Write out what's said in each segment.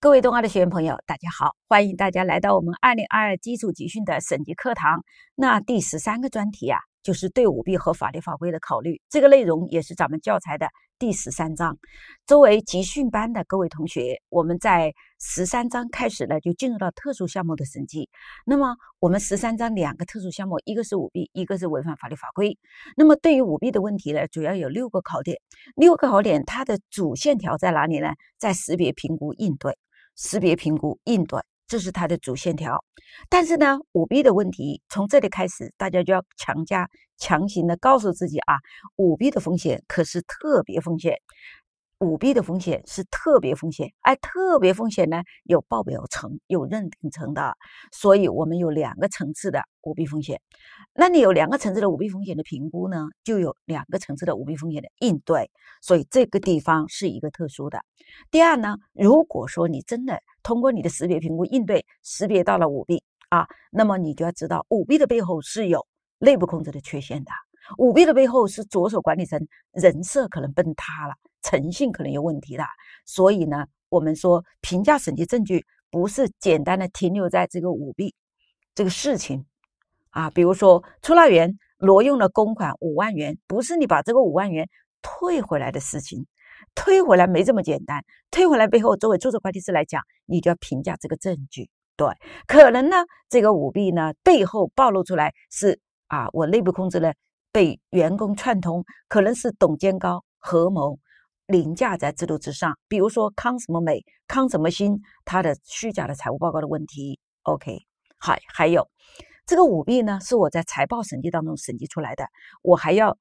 各位东奥的学员朋友，大家好，欢迎大家来到我们二零二二基础集训的省级课堂。那第十三个专题啊，就是对舞弊和法律法规的考虑。这个内容也是咱们教材的第十三章。作为集训班的各位同学，我们在十三章开始呢，就进入到特殊项目的审计。那么我们十三章两个特殊项目，一个是舞弊，一个是违反法律法规。那么对于舞弊的问题呢，主要有六个考点。六个考点，它的主线条在哪里呢？在识别、评估、应对。识别、评估、硬短，这是它的主线条。但是呢，舞弊的问题从这里开始，大家就要强加、强行的告诉自己啊，舞弊的风险可是特别风险。舞弊的风险是特别风险，而特别风险呢有报表层、有认定层的，所以我们有两个层次的舞弊风险。那你有两个层次的舞弊风险的评估呢，就有两个层次的舞弊风险的应对。所以这个地方是一个特殊的。第二呢，如果说你真的通过你的识别、评估、应对识别到了舞弊啊，那么你就要知道舞弊的背后是有内部控制的缺陷的，舞弊的背后是着手管理层人设可能崩塌了。诚信可能有问题的，所以呢，我们说评价审计证据不是简单的停留在这个舞弊这个事情。啊，比如说出纳员挪用了公款五万元，不是你把这个五万元退回来的事情，退回来没这么简单，退回来背后作为注册会计师来讲，你就要评价这个证据，对，可能呢这个舞弊呢背后暴露出来是啊我内部控制呢被员工串通，可能是董监高合谋。凌驾在制度之上，比如说康什么美、康什么新，它的虚假的财务报告的问题。OK，还还有这个舞弊呢，是我在财报审计当中审计出来的，我还要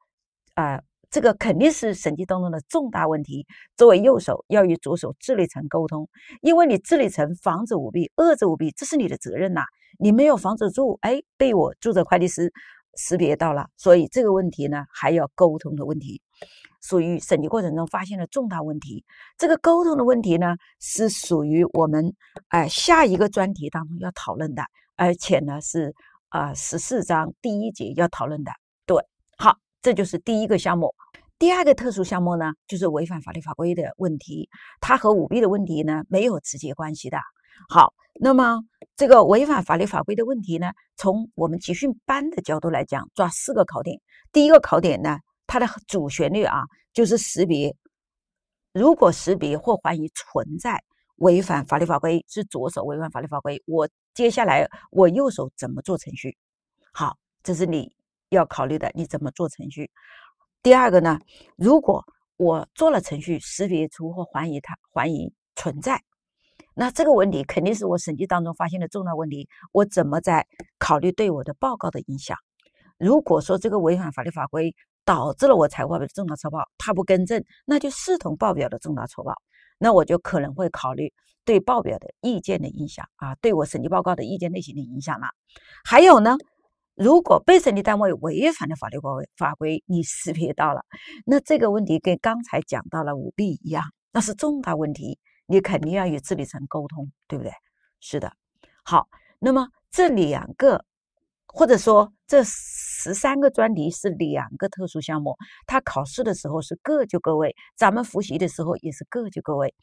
啊，这个肯定是审计当中的重大问题。作为右手，要与左手治理层沟通，因为你治理层防止舞弊、遏制舞弊，这是你的责任呐，你没有防止住，哎，被我注册会计师识别到了，所以这个问题呢，还要沟通的问题。属于审计过程中发现了重大问题，这个沟通的问题呢，是属于我们哎下一个专题当中要讨论的，而且呢是啊十四章第一节要讨论的。对，好，这就是第一个项目。第二个特殊项目呢，就是违反法律法规的问题，它和舞弊的问题呢没有直接关系的。好，那么这个违反法律法规的问题呢，从我们集训班的角度来讲，抓四个考点。第一个考点呢。它的主旋律啊，就是识别。如果识别或怀疑存在违反法律法规，是左手违反法律法规，我接下来我右手怎么做程序？好，这是你要考虑的，你怎么做程序？第二个呢，如果我做了程序，识别出或怀疑它怀疑存在，那这个问题肯定是我审计当中发现的重大问题，我怎么在考虑对我的报告的影响？如果说这个违反法律法规，导致了我财务报表的重大错报，他不更正，那就视同报表的重大错报，那我就可能会考虑对报表的意见的影响啊，对我审计报告的意见类型的影响了。还有呢，如果被审计单位违反了法律法规，法规你识别到了，那这个问题跟刚才讲到了舞弊一样，那是重大问题，你肯定要与治理层沟通，对不对？是的。好，那么这两个。或者说，这十三个专题是两个特殊项目，它考试的时候是各就各位，咱们复习的时候也是各就各位。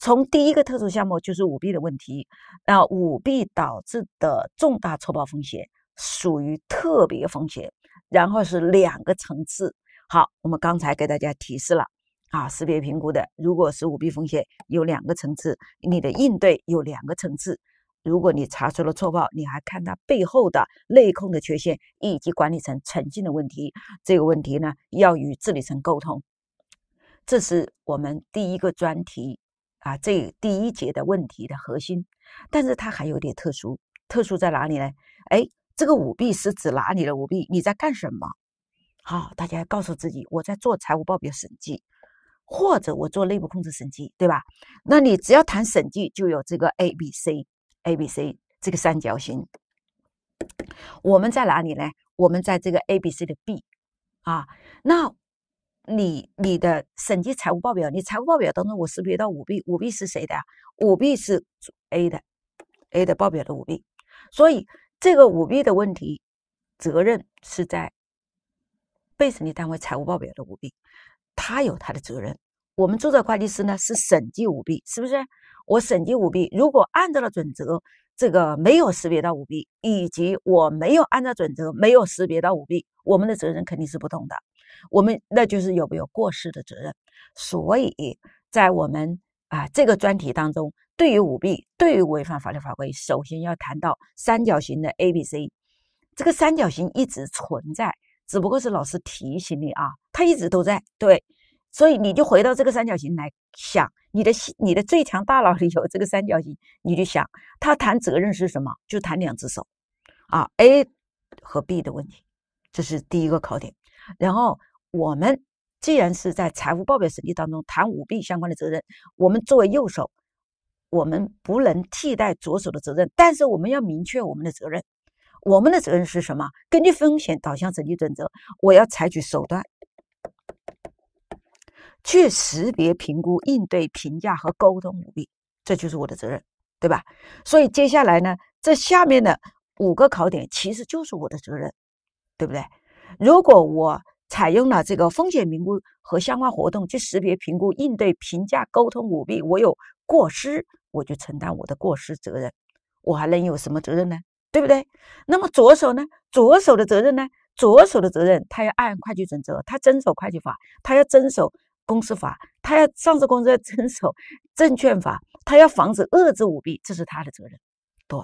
从第一个特殊项目就是舞弊的问题，那舞弊导致的重大错报风险属于特别风险，然后是两个层次。好，我们刚才给大家提示了啊，识别评估的，如果是舞弊风险有两个层次，你的应对有两个层次。如果你查出了错报，你还看他背后的内控的缺陷以及管理层诚信的问题，这个问题呢要与治理层沟通。这是我们第一个专题啊，这第一节的问题的核心。但是它还有点特殊，特殊在哪里呢？哎，这个舞弊是指哪里的舞弊？你在干什么？好，大家告诉自己，我在做财务报表审计，或者我做内部控制审计，对吧？那你只要谈审计，就有这个 A、B、C。A、B、C 这个三角形，我们在哪里呢？我们在这个 A、B、C 的 B 啊。那你你的审计财务报表，你财务报表当中我识别到舞弊，舞弊是谁的？舞弊是 A 的，A 的报表的舞弊。所以这个舞弊的问题，责任是在被审计单位财务报表的舞弊，他有他的责任，我们注册会计师呢是审计舞弊，是不是？我审计舞弊，如果按照了准则，这个没有识别到舞弊，以及我没有按照准则没有识别到舞弊，我们的责任肯定是不同的。我们那就是有没有过失的责任。所以在我们啊这个专题当中，对于舞弊，对于违反法律法规，首先要谈到三角形的 A、B、C。这个三角形一直存在，只不过是老师提醒你啊，它一直都在。对，所以你就回到这个三角形来想，你的你的最强大脑里 有这个三角形，你就想，他谈责任是什么？就谈两只手啊，A 和 B 的问题，这是第一个考点。然后我们既然是在财务报表审计当中谈舞弊相关的责任，我们作为右手，我们不能替代左手的责任，但是我们要明确我们的责任。我们的责任是什么？根据风险导向审计准则，我要采取手段去识别、评估、应对、评价和沟通舞弊，这就是我的责任，对吧？所以接下来呢，这下面的五个考点其实就是我的责任，对不对？如果我采用了这个风险评估和相关活动去识别、评估、应对、评价、沟通舞弊，我有过失，我就承担我的过失责任，我还能有什么责任呢？对不对？那么左手呢？左手的责任呢？左手的责任，他要按会计准则，他遵守会计法，他要遵守公司法，他要上市公司要遵守证券法，他要防止遏制舞弊，这是他的责任。对，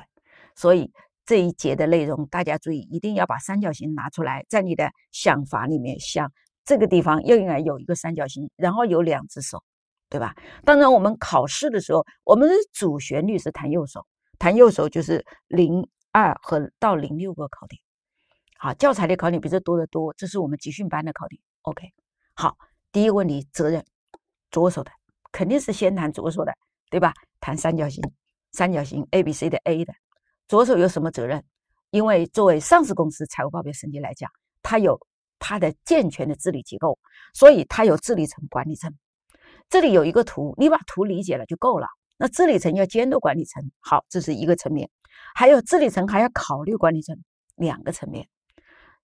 所以这一节的内容大家注意，一定要把三角形拿出来，在你的想法里面想，这个地方又应该有一个三角形，然后有两只手，对吧？当然，我们考试的时候，我们的主旋律是弹右手，弹右手就是零。二和到零六个考点，好，教材的考点比这多得多。这是我们集训班的考点。OK，好，第一个问题，责任，左手的肯定是先谈左手的，对吧？谈三角形，三角形 A、B、C 的 A 的，左手有什么责任？因为作为上市公司财务报表审计来讲，它有它的健全的治理机构，所以它有治理层、管理层。这里有一个图，你把图理解了就够了。那治理层要监督管理层，好，这是一个层面。还有治理层还要考虑管理层两个层面。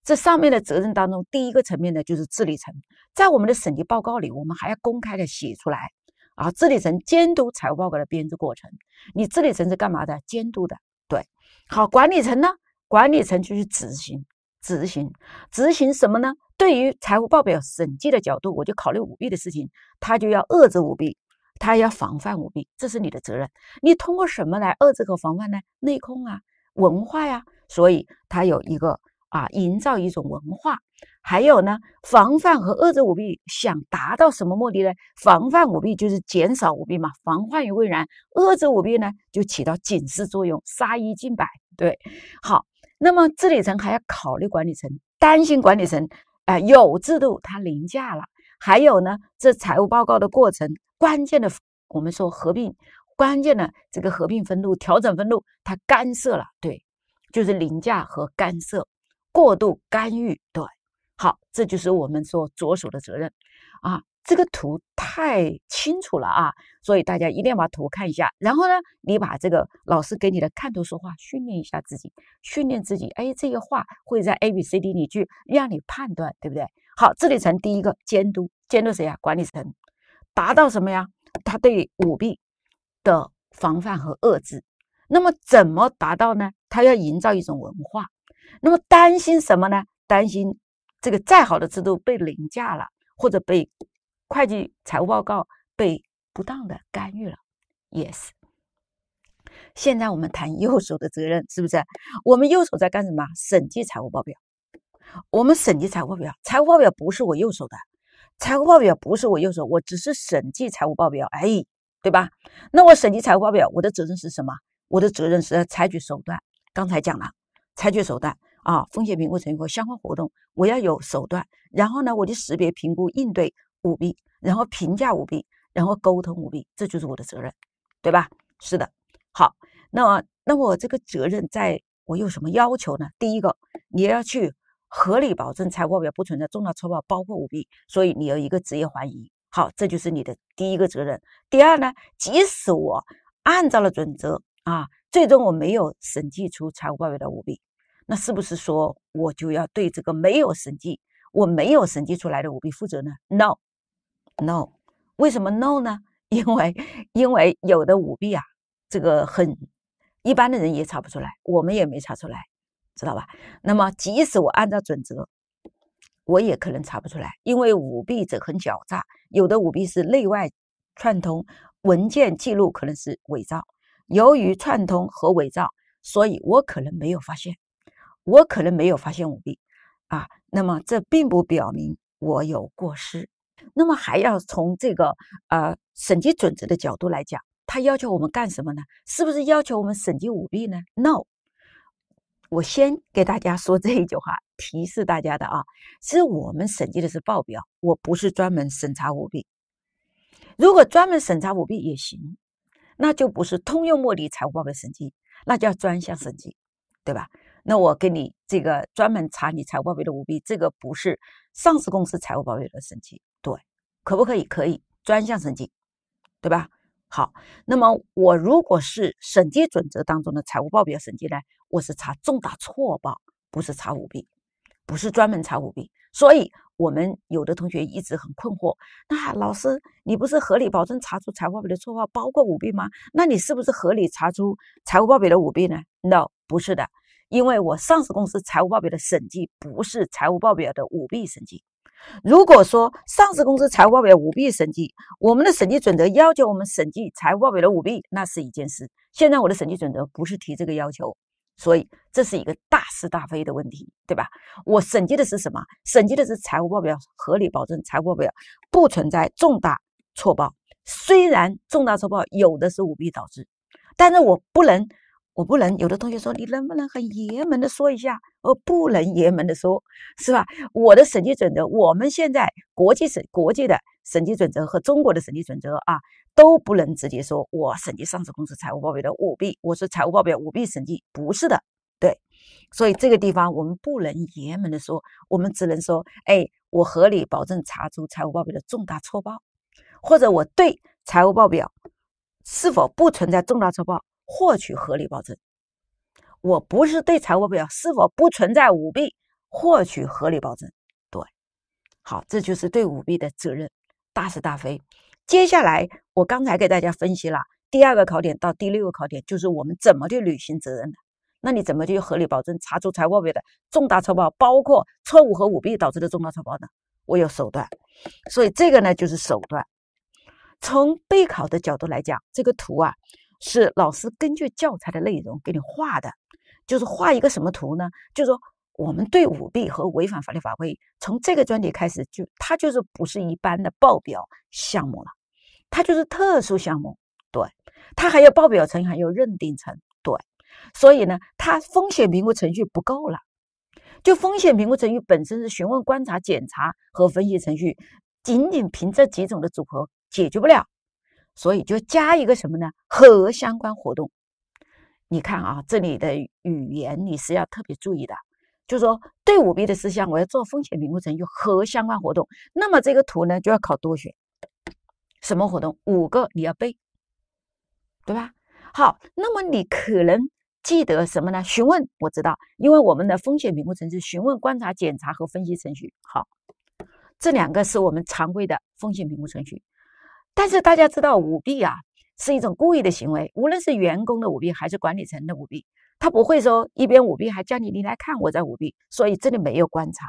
这上面的责任当中，第一个层面呢就是治理层，在我们的审计报告里，我们还要公开的写出来啊。治理层监督财务报告的编制过程，你治理层是干嘛的？监督的。对，好，管理层呢？管理层就是执行，执行，执行什么呢？对于财务报表审计的角度，我就考虑舞弊的事情，他就要遏制舞弊。他要防范舞弊，这是你的责任。你通过什么来遏制和防范呢？内控啊，文化呀。所以他有一个啊，营造一种文化。还有呢，防范和遏制舞弊，想达到什么目的呢？防范舞弊就是减少舞弊嘛，防患于未然；遏制舞弊呢，就起到警示作用，杀一儆百。对，好。那么治理层还要考虑管理层，担心管理层啊有制度它凌驾了。还有呢，这财务报告的过程。关键的，我们说合并，关键的这个合并分录、调整分录，它干涉了，对，就是凌驾和干涉，过度干预，对，好，这就是我们说着手的责任啊。这个图太清楚了啊，所以大家一定要把图看一下。然后呢，你把这个老师给你的看图说话训练一下自己，训练自己，哎，这个话会在 A、B、C、D 里去让你判断，对不对？好，治理层第一个监督，监督谁啊？管理层。达到什么呀？他对舞弊的防范和遏制。那么怎么达到呢？他要营造一种文化。那么担心什么呢？担心这个再好的制度被凌驾了，或者被会计财务报告被不当的干预了。Yes。现在我们谈右手的责任，是不是？我们右手在干什么？审计财务报表。我们审计财务报表，财务报表不是我右手的。财务报表不是我右手，我只是审计财务报表，哎，对吧？那我审计财务报表，我的责任是什么？我的责任是采取手段。刚才讲了，采取手段啊，风险评估、程序和相关活动，我要有手段。然后呢，我就识别、评估、应对舞弊，然后评价舞弊，然后沟通舞弊，这就是我的责任，对吧？是的。好，那么，那我这个责任在我有什么要求呢？第一个，你要去。合理保证财务报表不存在重大错报，包括舞弊，所以你有一个职业怀疑。好，这就是你的第一个责任。第二呢，即使我按照了准则啊，最终我没有审计出财务报表的舞弊，那是不是说我就要对这个没有审计、我没有审计出来的舞弊负责呢？No，No，为什么 no 呢？因为因为有的舞弊啊，这个很一般的人也查不出来，我们也没查出来，知道吧？那么即使我按照准则，我也可能查不出来，因为舞弊者很狡诈，有的舞弊是内外串通，文件记录可能是伪造。由于串通和伪造，所以我可能没有发现，我可能没有发现舞弊啊。那么这并不表明我有过失。那么还要从这个呃审计准则的角度来讲，他要求我们干什么呢？是不是要求我们审计舞弊呢？No，我先给大家说这一句话，提示大家的啊，其实我们审计的是报表，我不是专门审查舞弊。如果专门审查舞弊也行，那就不是通用目的财务报表审计，那叫专项审计，对吧？那我给你这个专门查你财务报表的舞弊，这个不是上市公司财务报表的审计。对，可不可以？可以，专项审计，对吧？好，那么我如果是审计准则当中的财务报表审计呢，我是查重大错报，不是查舞弊，不是专门查舞弊。所以，我们有的同学一直很困惑，那老师，你不是合理保证查出财务报表的错报包括舞弊吗？那你是不是合理查出财务报表的舞弊呢？No，不是的，因为我上市公司财务报表的审计不是财务报表的舞弊审计。如果说上市公司财务报表舞弊审计，我们的审计准则要求我们审计财务报表的舞弊，那是一件事。现在我的审计准则不是提这个要求，所以这是一个大是大非的问题，对吧？我审计的是什么？审计的是财务报表合理保证财务报表不存在重大错报。虽然重大错报有的是舞弊导致，但是我不能。我不能，有的同学说，你能不能很爷们的说一下？我不能爷们的说，是吧？我的审计准则，我们现在国际审国际的审计准则和中国的审计准则啊，都不能直接说我审计上市公司财务报表的舞弊，我是财务报表舞弊审计，不是的，对。所以这个地方我们不能爷们的说，我们只能说，哎，我合理保证查出财务报表的重大错报，或者我对财务报表是否不存在重大错报。获取合理保证，我不是对财务报表是否不存在舞弊获取合理保证。对，好，这就是对舞弊的责任大是大非。接下来我刚才给大家分析了第二个考点到第六个考点，就是我们怎么去履行责任的。那你怎么去合理保证查出财务报表的重大错报，包括错误和舞弊导致的重大错报呢？我有手段，所以这个呢就是手段。从备考的角度来讲，这个图啊。是老师根据教材的内容给你画的，就是画一个什么图呢？就是说我们对舞弊和违反法律法规，从这个专题开始就它就是不是一般的报表项目了，它就是特殊项目，对，它还有报表层，还有认定层，对，所以呢，它风险评估程序不够了，就风险评估程序本身是询问、观察、检查和分析程序，仅仅凭这几种的组合解决不了。所以就加一个什么呢？和相关活动。你看啊，这里的语言你是要特别注意的。就说，对舞弊的事项，我要做风险评估程序和相关活动。那么这个图呢，就要考多选。什么活动？五个你要背，对吧？好，那么你可能记得什么呢？询问我知道，因为我们的风险评估程序询问、观察、检查和分析程序。好，这两个是我们常规的风险评估程序。但是大家知道舞弊啊是一种故意的行为，无论是员工的舞弊还是管理层的舞弊，他不会说一边舞弊还叫你你来看我在舞弊，所以这里没有观察，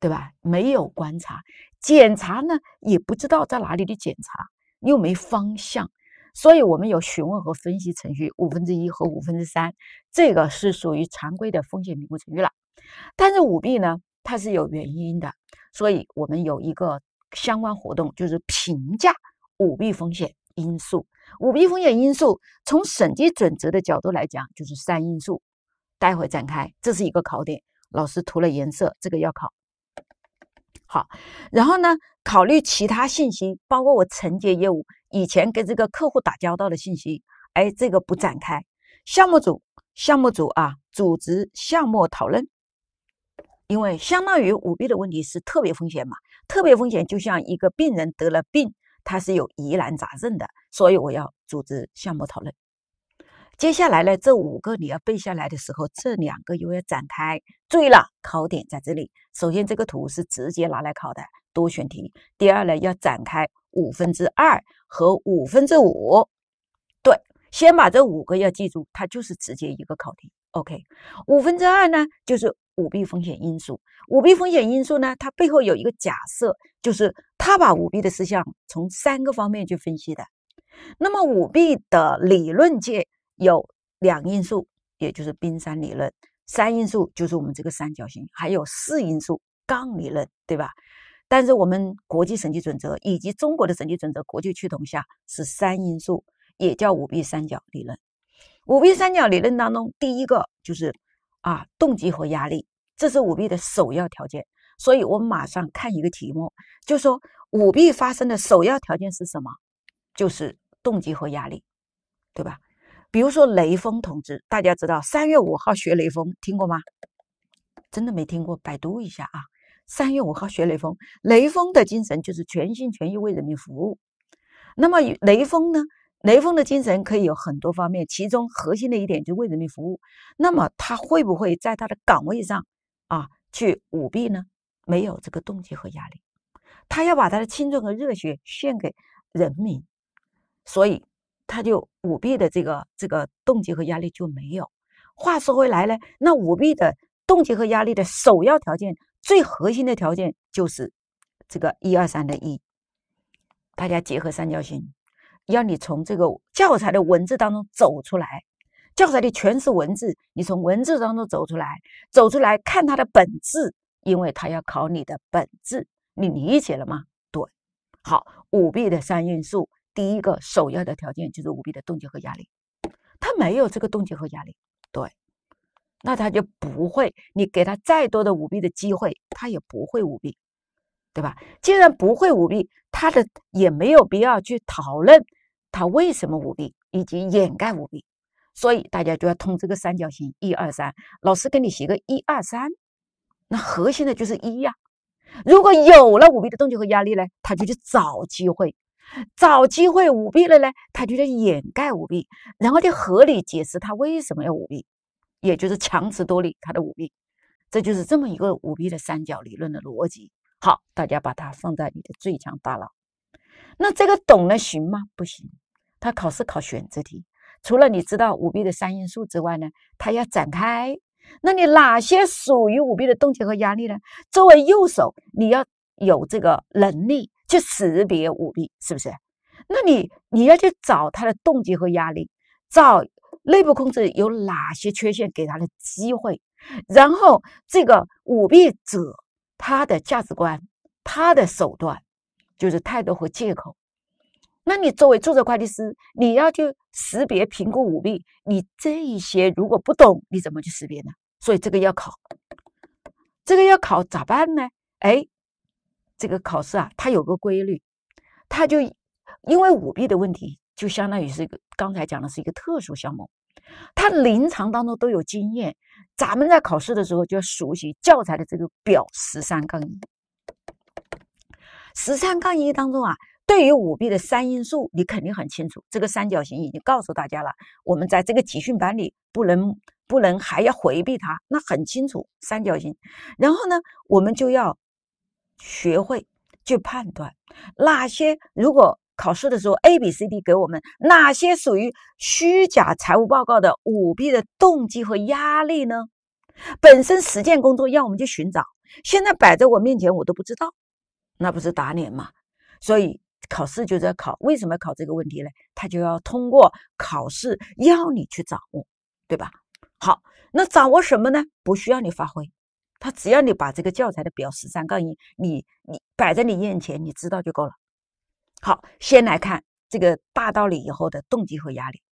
对吧？没有观察，检查呢也不知道在哪里的检查，又没方向，所以我们有询问和分析程序五分之一和五分之三，这个是属于常规的风险评估程序了。但是舞弊呢，它是有原因的，所以我们有一个。相关活动就是评价舞弊风险因素。舞弊风险因素从审计准则的角度来讲，就是三因素。待会展开，这是一个考点，老师涂了颜色，这个要考。好，然后呢，考虑其他信息，包括我承接业务以前跟这个客户打交道的信息。哎，这个不展开。项目组，项目组啊，组织项目讨论。因为相当于舞弊的问题是特别风险嘛，特别风险就像一个病人得了病，它是有疑难杂症的，所以我要组织项目讨论。接下来呢，这五个你要背下来的时候，这两个又要展开。注意了，考点在这里。首先，这个图是直接拿来考的，多选题。第二呢，要展开五分之二和五分之五。先把这五个要记住，它就是直接一个考题。OK，五分之二呢，就是舞弊风险因素。舞弊风险因素呢，它背后有一个假设，就是他把舞弊的事项从三个方面去分析的。那么舞弊的理论界有两因素，也就是冰山理论；三因素就是我们这个三角形；还有四因素杠理论，对吧？但是我们国际审计准则以及中国的审计准则国际趋同下是三因素，也叫舞弊三角理论。舞弊三角理论当中，第一个就是啊，动机和压力，这是舞弊的首要条件。所以我们马上看一个题目，就说舞弊发生的首要条件是什么？就是动机和压力，对吧？比如说雷锋同志，大家知道三月五号学雷锋，听过吗？真的没听过，百度一下啊。三月五号学雷锋，雷锋的精神就是全心全意为人民服务。那么雷锋呢？雷锋的精神可以有很多方面，其中核心的一点就是为人民服务。那么他会不会在他的岗位上啊去舞弊呢？没有这个动机和压力，他要把他的青春和热血献给人民，所以他就舞弊的这个这个动机和压力就没有。话说回来呢，那舞弊的动机和压力的首要条件、最核心的条件就是这个一二三的一，大家结合三角形。要你从这个教材的文字当中走出来，教材里全是文字，你从文字当中走出来，走出来看它的本质，因为它要考你的本质，你理解了吗？对，好，舞弊的三因素，第一个首要的条件就是舞弊的动机和压力，他没有这个动机和压力，对，那他就不会，你给他再多的舞弊的机会，他也不会舞弊，对吧？既然不会舞弊，他的也没有必要去讨论。他为什么舞弊，以及掩盖舞弊，所以大家就要通这个三角形，一二三。老师给你写个一二三，那核心的就是一呀。如果有了舞弊的动机和压力呢，他就去找机会，找机会舞弊了呢，他就得掩盖舞弊，然后就合理解释他为什么要舞弊，也就是强词夺理他的舞弊。这就是这么一个舞弊的三角理论的逻辑。好，大家把它放在你的最强大脑。那这个懂了行吗？不行，他考试考选择题，除了你知道舞弊的三因素之外呢，他要展开。那你哪些属于舞弊的动机和压力呢？作为右手，你要有这个能力去识别舞弊，是不是？那你你要去找他的动机和压力，找内部控制有哪些缺陷，给他的机会，然后这个舞弊者他的价值观，他的手段。就是态度和借口。那你作为注册会计师，你要去识别、评估舞弊，你这一些如果不懂，你怎么去识别呢？所以这个要考，这个要考咋办呢？哎，这个考试啊，它有个规律，它就因为舞弊的问题，就相当于是一个刚才讲的是一个特殊项目，它临床当中都有经验，咱们在考试的时候就要熟悉教材的这个表十三杠一。十三杠一当中啊，对于舞弊的三因素，你肯定很清楚。这个三角形已经告诉大家了。我们在这个集训班里不能不能还要回避它，那很清楚三角形。然后呢，我们就要学会去判断哪些如果考试的时候 A、B、C、D 给我们哪些属于虚假财务报告的舞弊的动机和压力呢？本身实践工作要我们去寻找，现在摆在我面前，我都不知道。那不是打脸吗？所以考试就在考，为什么要考这个问题呢？他就要通过考试要你去掌握，对吧？好，那掌握什么呢？不需要你发挥，他只要你把这个教材的表十三杠一，你你摆在你面前，你知道就够了。好，先来看这个大道理以后的动机和压力。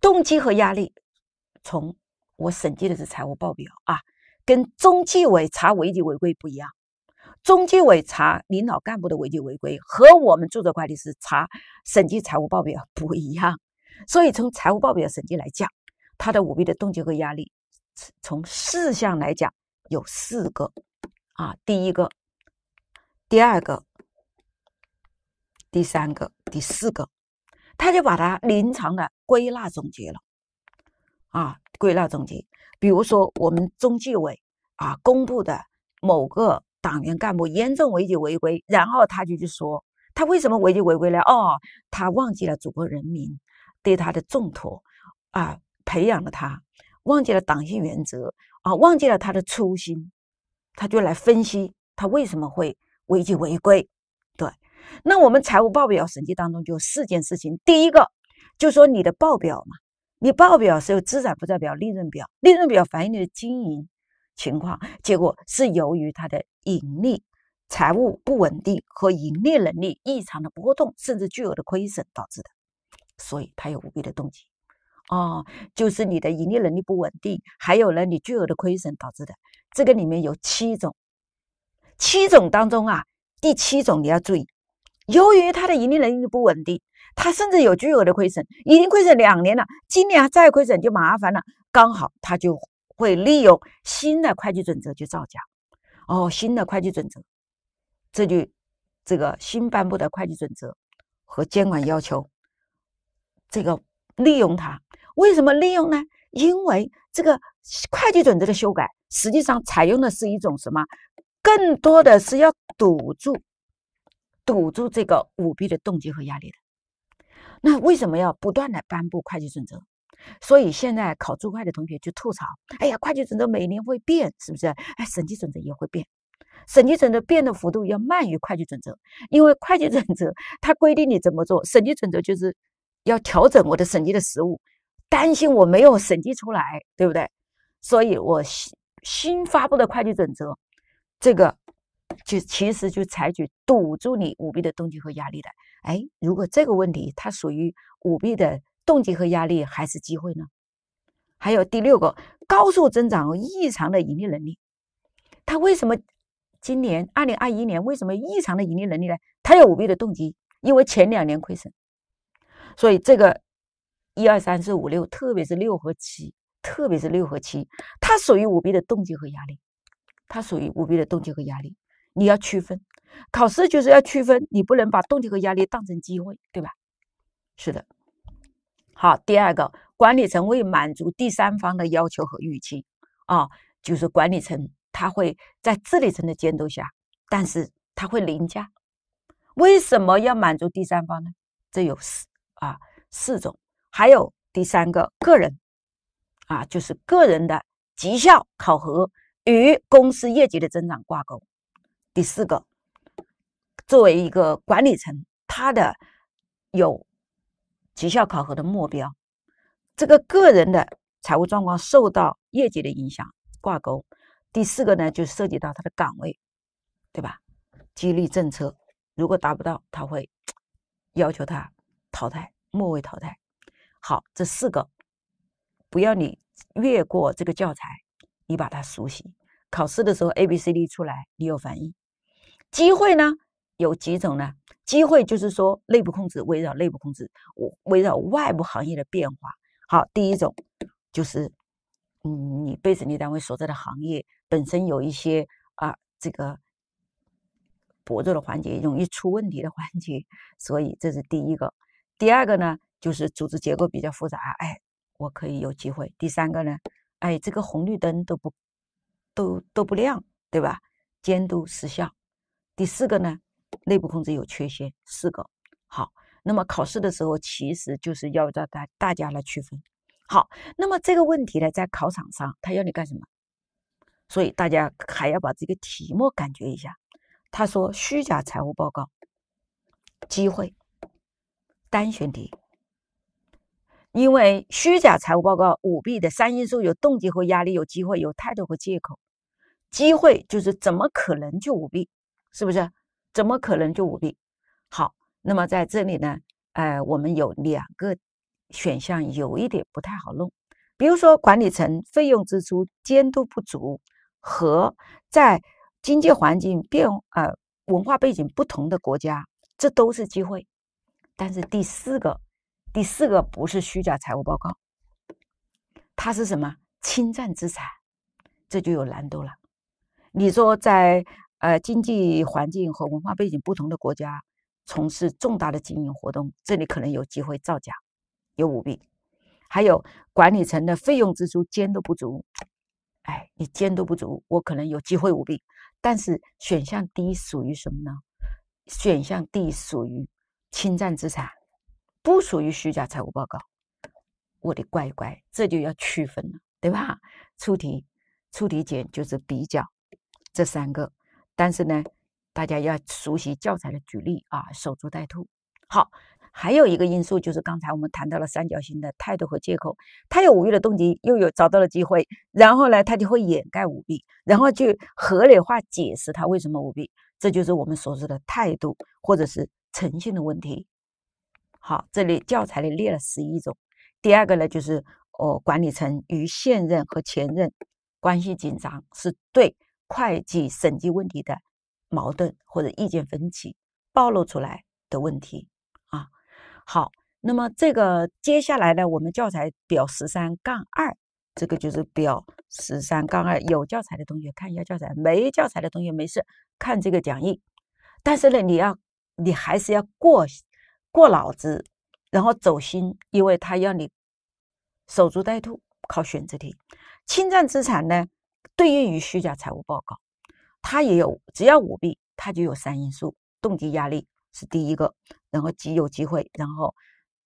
动机和压力，从我审计的是财务报表啊，跟中纪委查违纪违规不一样。中纪委查领导干部的违纪违规，和我们注册会计师查审计财务报表不一样。所以从财务报表审计来讲，它的舞弊的动机和压力，从四项来讲有四个啊，第一个、第二个、第三个、第四个，他就把它临床的归纳总结了啊，归纳总结。比如说我们中纪委啊公布的某个。党员干部严重违纪违规，然后他就去说他为什么违纪违规呢？哦，他忘记了祖国人民对他的重托啊，培养了他，忘记了党性原则啊，忘记了他的初心，他就来分析他为什么会违纪违规。对，那我们财务报表审计当中就四件事情，第一个就说你的报表嘛，你报表是有资产负债表、利润表，利润表反映你的经营。情况，结果是由于它的盈利、财务不稳定和盈利能力异常的波动，甚至巨额的亏损导致的，所以它有无比的动机。哦，就是你的盈利能力不稳定，还有呢，你巨额的亏损导致的。这个里面有七种，七种当中啊，第七种你要注意，由于它的盈利能力不稳定，它甚至有巨额的亏损，已经亏损两年了，今年再亏损就麻烦了，刚好它就。会利用新的会计准则去造假，哦，新的会计准则，这就这个新颁布的会计准则和监管要求，这个利用它，为什么利用呢？因为这个会计准则的修改，实际上采用的是一种什么？更多的是要堵住，堵住这个舞弊的动机和压力的。那为什么要不断的颁布会计准则？所以现在考注会的同学就吐槽：“哎呀，会计准则每年会变，是不是？哎，审计准则也会变，审计准则变的幅度要慢于会计准则，因为会计准则它规定你怎么做，审计准则就是要调整我的审计的实务，担心我没有审计出来，对不对？所以我新新发布的会计准则，这个就其实就采取堵住你舞弊的动机和压力的。哎，如果这个问题它属于舞弊的。动机和压力还是机会呢？还有第六个，高速增长异常的盈利能力，它为什么今年二零二一年为什么异常的盈利能力呢？它有舞弊的动机，因为前两年亏损，所以这个一二三四五六，特别是六和七，特别是六和七，它属于舞弊的动机和压力，它属于舞弊的动机和压力，你要区分，考试就是要区分，你不能把动机和压力当成机会，对吧？是的。好，第二个，管理层未满足第三方的要求和预期啊，就是管理层他会在治理层的监督下，但是他会凌驾。为什么要满足第三方呢？这有四啊四种，还有第三个个人啊，就是个人的绩效考核与公司业绩的增长挂钩。第四个，作为一个管理层，他的有。绩效考核的目标，这个个人的财务状况受到业绩的影响挂钩。第四个呢，就涉及到他的岗位，对吧？激励政策如果达不到，他会要求他淘汰，末位淘汰。好，这四个不要你越过这个教材，你把它熟悉。考试的时候 A、B、C、D 出来，你有反应。机会呢？有几种呢？机会就是说内部控制，围绕内部控制，我围绕外部行业的变化。好，第一种就是，嗯，你被审计单位所在的行业本身有一些啊这个薄弱的环节，容易出问题的环节，所以这是第一个。第二个呢，就是组织结构比较复杂，哎，我可以有机会。第三个呢，哎，这个红绿灯都不都都不亮，对吧？监督失效。第四个呢？内部控制有缺陷，四个好。那么考试的时候，其实就是要让大大家来区分。好，那么这个问题呢，在考场上他要你干什么？所以大家还要把这个题目感觉一下。他说虚假财务报告机会单选题，因为虚假财务报告舞弊的三因素有动机和压力，有机会，有态度和借口。机会就是怎么可能就舞弊？是不是？怎么可能就舞弊？好，那么在这里呢，呃，我们有两个选项，有一点不太好弄。比如说，管理层费用支出监督不足和在经济环境变呃文化背景不同的国家，这都是机会。但是第四个，第四个不是虚假财务报告，它是什么？侵占资产，这就有难度了。你说在。呃，经济环境和文化背景不同的国家从事重大的经营活动，这里可能有机会造假、有舞弊。还有管理层的费用支出监督不足，哎，你监督不足，我可能有机会舞弊。但是选项 D 属于什么呢？选项 D 属于侵占资产，不属于虚假财务报告。我的乖乖，这就要区分了，对吧？出题出题简就是比较这三个，但是呢，大家要熟悉教材的举例啊，守株待兔。好。还有一个因素就是刚才我们谈到了三角形的态度和借口，他有舞弊的动机，又有找到了机会，然后呢，他就会掩盖舞弊，然后就合理化解释他为什么舞弊，这就是我们所说的态度或者是诚信的问题。好，这里教材里列了十一种。第二个呢，就是哦，管理层与现任和前任关系紧张，是对会计审计问题的矛盾或者意见分歧暴露出来的问题啊。好，那么这个接下来呢，我们教材表十三杠二，这个就是表十三杠二。有教材的同学看一下教材，没教材的同学没事看这个讲义。但是呢，你要你还是要过过脑子，然后走心，因为他要你守株待兔，考选择题。侵占资产呢，对应于虚假财务报告，它也有，只要舞弊，它就有三因素：动机、压力。是第一个，然后极有机会，然后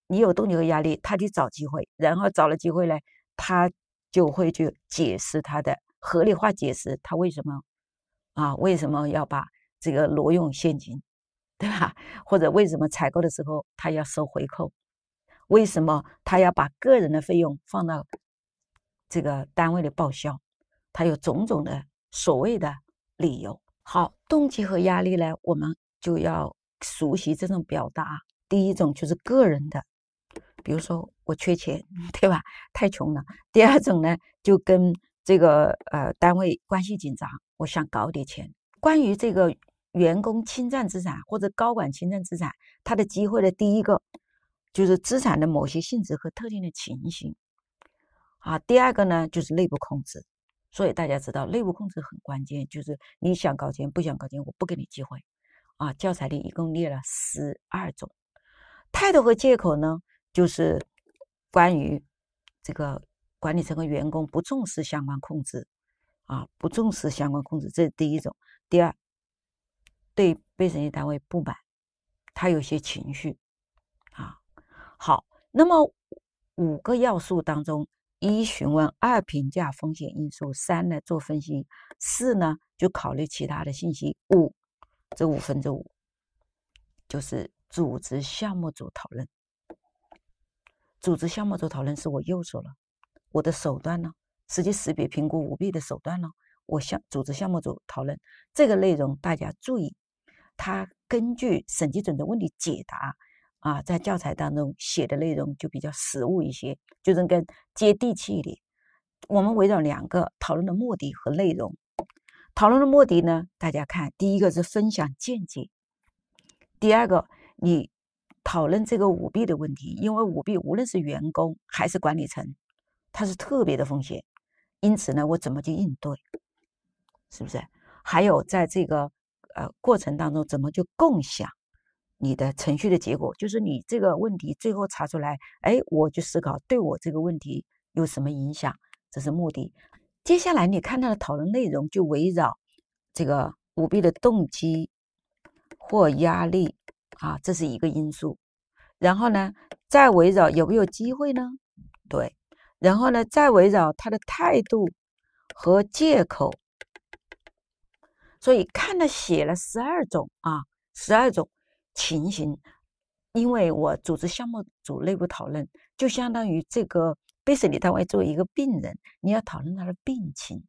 你有动机和压力，他就找机会，然后找了机会呢，他就会去解释他的合理化解释他为什么啊为什么要把这个挪用现金，对吧？或者为什么采购的时候他要收回扣？为什么他要把个人的费用放到这个单位的报销？他有种种的所谓的理由。好，动机和压力呢，我们就要。熟悉这种表达，第一种就是个人的，比如说我缺钱，对吧？太穷了。第二种呢，就跟这个呃单位关系紧张，我想搞点钱。关于这个员工侵占资产或者高管侵占资产，他的机会的第一个就是资产的某些性质和特定的情形啊。第二个呢，就是内部控制。所以大家知道，内部控制很关键，就是你想搞钱，不想搞钱，我不给你机会。啊，教材里一共列了十二种态度和借口呢，就是关于这个管理层和员工不重视相关控制啊，不重视相关控制，这是第一种。第二，对被审计单位不满，他有些情绪啊。好，那么五个要素当中，一询问，二评价风险因素，三呢做分析，四呢就考虑其他的信息，五。这五分之五就是组织项目组讨论。组织项目组讨论是我右手了，我的手段呢？实际识别评估舞弊的手段呢？我向组织项目组讨论这个内容，大家注意，它根据审计准则问题解答啊，在教材当中写的内容就比较实务一些，就是更接地气一点。我们围绕两个讨论的目的和内容。讨论的目的呢？大家看，第一个是分享见解，第二个，你讨论这个舞弊的问题，因为舞弊无论是员工还是管理层，它是特别的风险，因此呢，我怎么去应对？是不是？还有在这个呃过程当中，怎么去共享你的程序的结果？就是你这个问题最后查出来，哎，我就思考对我这个问题有什么影响？这是目的。接下来你看到的讨论内容就围绕这个舞弊的动机或压力啊，这是一个因素。然后呢，再围绕有没有机会呢？对。然后呢，再围绕他的态度和借口。所以看了写了十二种啊，十二种情形。因为我组织项目组内部讨论，就相当于这个。被审理单位作为一个病人，你要讨论他的病情，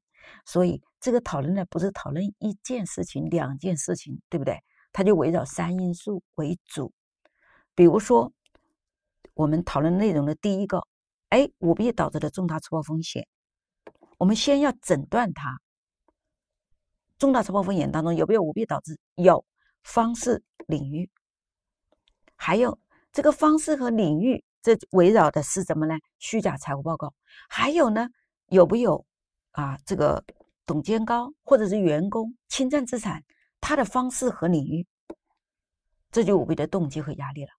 所以这个讨论呢，不是讨论一件事情、两件事情，对不对？它就围绕三因素为主。比如说，我们讨论内容的第一个，哎，舞弊导致的重大错报风险，我们先要诊断它。重大错报风险当中有没有舞弊导致？有，方式、领域，还有这个方式和领域。这围绕的是什么呢？虚假财务报告，还有呢，有没有啊？这个董监高或者是员工侵占资产，他的方式和领域，这就我们的动机和压力了。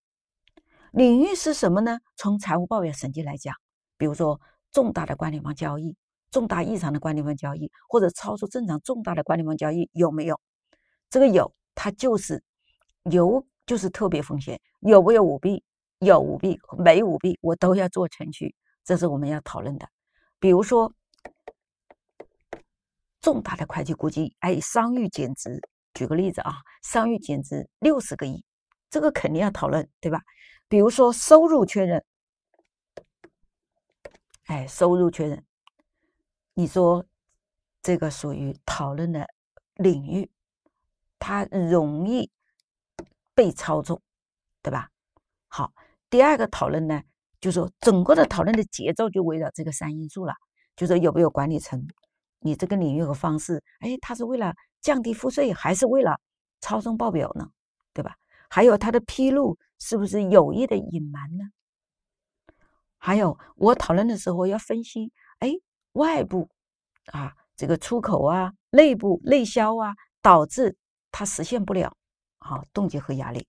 领域是什么呢？从财务报表审计来讲，比如说重大的关联方交易，重大异常的关联方交易，或者超出正常重大的关联方交易有没有？这个有，它就是有，就是特别风险。有没有舞弊？有舞弊，没舞弊，我都要做程序。这是我们要讨论的。比如说，重大的会计估计，哎，商誉减值。举个例子啊，商誉减值六十个亿，这个肯定要讨论，对吧？比如说收入确认，哎，收入确认，你说这个属于讨论的领域，它容易被操纵，对吧？好，第二个讨论呢，就说整个的讨论的节奏就围绕这个三因素了，就是有没有管理层，你这个领域和方式，哎，它是为了降低赋税，还是为了操纵报表呢？对吧？还有它的披露。是不是有意的隐瞒呢？还有，我讨论的时候要分析，哎，外部啊，这个出口啊，内部内销啊，导致它实现不了，好，动机和压力。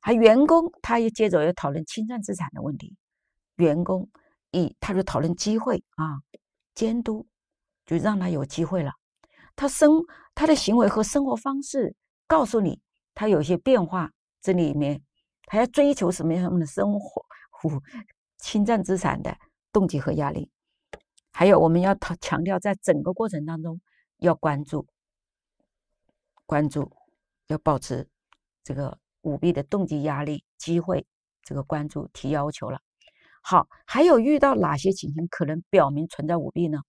还员工，他也接着要讨论侵占资产的问题。员工一，他就讨论机会啊，监督就让他有机会了。他生他的行为和生活方式告诉你，他有些变化，这里面。他要追求什么样的生活？和 侵占资产的动机和压力，还有我们要强强调，在整个过程当中要关注、关注，要保持这个舞弊的动机、压力、机会，这个关注提要求了。好，还有遇到哪些情形可能表明存在舞弊呢？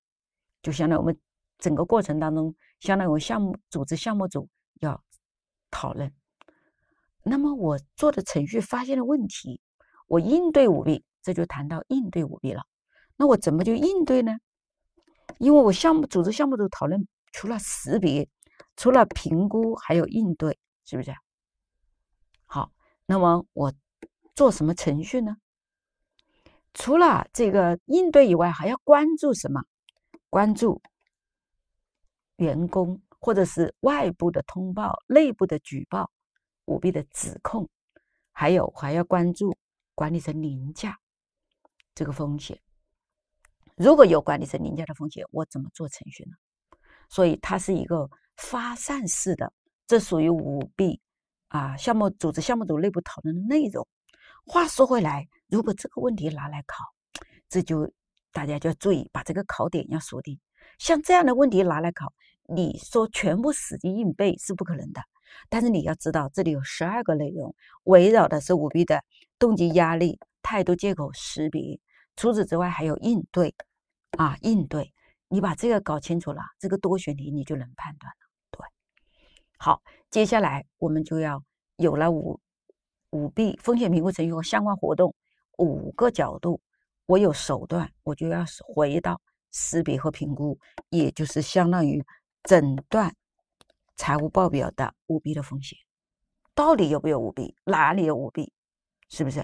就相当于我们整个过程当中，相当于我项目组织项目组要讨论。那么我做的程序发现了问题，我应对舞弊，这就谈到应对舞弊了。那我怎么就应对呢？因为我项目组织项目组讨论，除了识别，除了评估，还有应对，是不是？好，那么我做什么程序呢？除了这个应对以外，还要关注什么？关注员工或者是外部的通报、内部的举报。舞弊的指控，还有还要关注管理层凌驾这个风险。如果有管理层凌驾的风险，我怎么做程序呢？所以它是一个发散式的，这属于舞弊啊。项目组织项目组内部讨论的内容。话说回来，如果这个问题拿来考，这就大家就要注意，把这个考点要锁定。像这样的问题拿来考，你说全部死记硬背是不可能的。但是你要知道，这里有十二个内容，围绕的是舞弊的动机、压力、态度、借口识别。除此之外，还有应对啊，应对。你把这个搞清楚了，这个多选题你就能判断了。好，接下来我们就要有了五五弊风险评估程序和相关活动五个角度，我有手段，我就要回到识别和评估，也就是相当于诊断。财务报表的舞弊的风险，到底有没有舞弊？哪里有舞弊？是不是？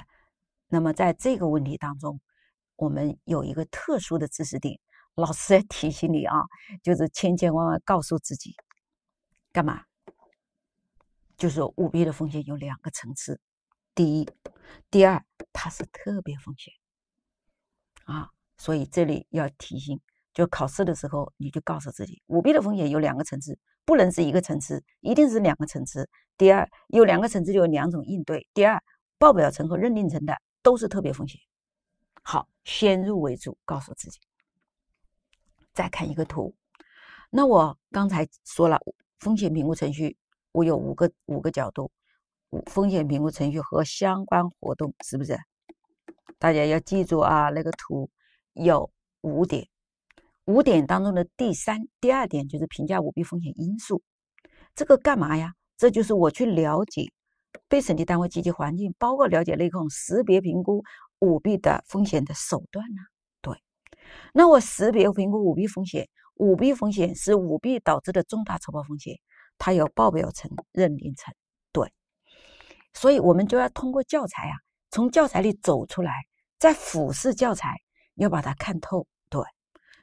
那么在这个问题当中，我们有一个特殊的知识点，老师要提醒你啊，就是千千万万告诉自己，干嘛？就是舞弊的风险有两个层次，第一，第二，它是特别风险啊，所以这里要提醒，就考试的时候你就告诉自己，舞弊的风险有两个层次。不能是一个层次，一定是两个层次。第二，有两个层次就有两种应对。第二，报表层和认定层的都是特别风险。好，先入为主，告诉自己。再看一个图，那我刚才说了，风险评估程序我有五个五个角度，风险评估程序和相关活动是不是？大家要记住啊，那个图有五点。五点当中的第三、第二点就是评价舞弊风险因素，这个干嘛呀？这就是我去了解被审计单位及其环境，包括了解内控、识别评估舞弊的风险的手段呢？对，那我识别评估舞弊风险，舞弊风险是舞弊导致的重大酬报风险，它有报表层、认定层，对，所以我们就要通过教材啊，从教材里走出来，再俯视教材，要把它看透。对